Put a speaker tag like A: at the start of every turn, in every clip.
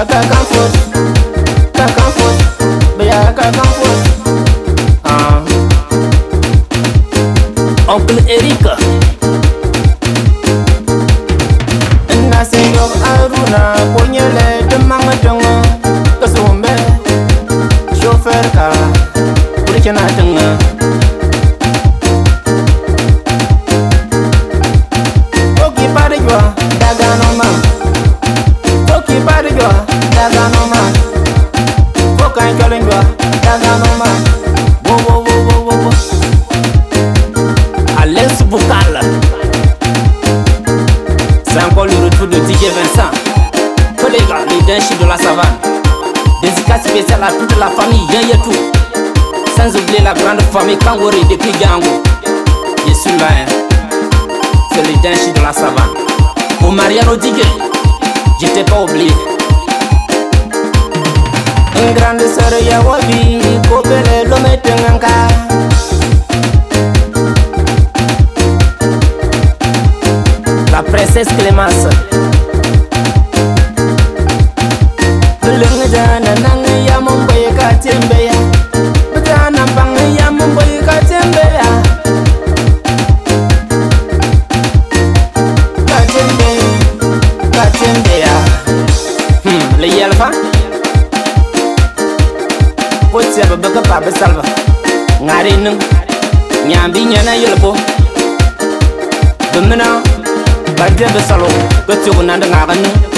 A: I'll back and Des Dédicace spéciale à toute la famille tout Sans oublier la grande famille Kangori depuis Kigango. Je suis là, hein. c'est le Denshi de la savane. Pour Mariano Digue, je t'ai pas oublié. Une grande sœur Yawabi, Kobele Lomé Tenganka. La princesse Clémence. Kuleng jana nang ya mumboy ka tembeya Jana bang ya mumboy ka tembeya Ka tembeya Ka tembeya Hmm, le yelfa Potsi apa baka papa salva Ngari nung Nyambi nyana yelpo Bumina Bajan besalo Ketukunan dengaran nung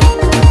A: music.